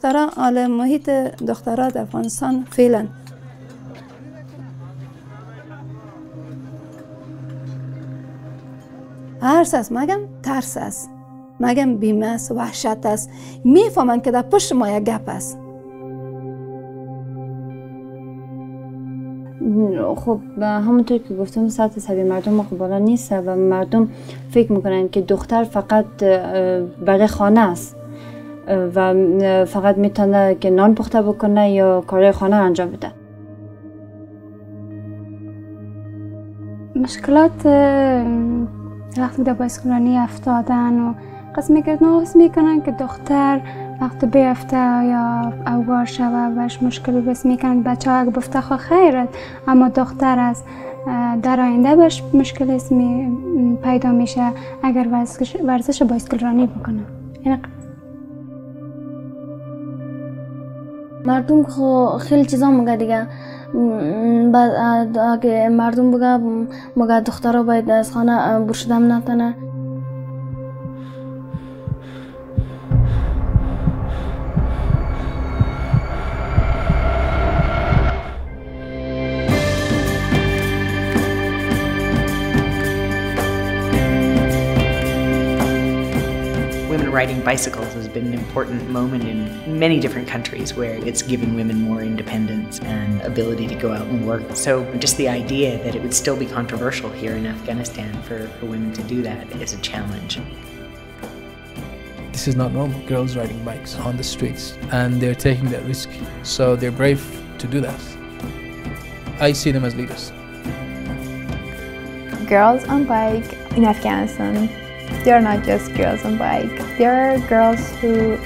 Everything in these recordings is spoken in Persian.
دخترها حال محیط دخترها در افغانستان فعلا. هرس است مگم ترس است. مگم بیمه است وحشت است. می‌فهمن که در پشت ما یک گپ است. خب همونطور که گفتم سطح سوی مردم خب بالا نیست و مردم فکر می‌کنن که دختر فقط برای خانه است. و فقط می‌تونه که نان پخته بکنه یا کار خانه انجام بده. مشکلات وقتی در بایسکلانی افتادن و قسم می‌کردن حس می‌کنن که دختر وقتی بیفته یا اوار شوه بهش مشکلی بس می‌کنن. بچه ها بفته خواه خیرت اما دختر از در آینده بهش مشکل اسمی پیدا میشه اگر ورزش بایسکل رانی بکنه. مردم خو خیلی چیزا میگه دیگه بعد اگه مردم بگه مگه دخترها باید از خانه برشدم نتنه riding bicycles has been an important moment in many different countries where it's given women more independence and ability to go out and work. So just the idea that it would still be controversial here in Afghanistan for, for women to do that is a challenge. This is not normal, girls riding bikes on the streets, and they're taking that risk. So they're brave to do that. I see them as leaders. Girls on bike in Afghanistan they are not just girls on bike. They are girls who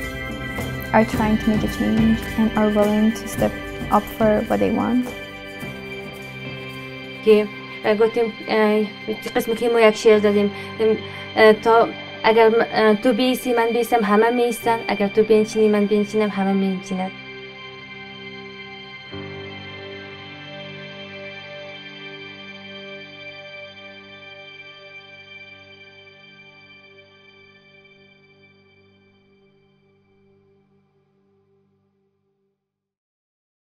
are trying to make a change and are willing to step up for what they want. که گفتیم قسمی که ما یک شعر دادیم تا اگر تو بیسی من بیستم همه میستن اگر تو بینچینی من بینچینم همه میچینن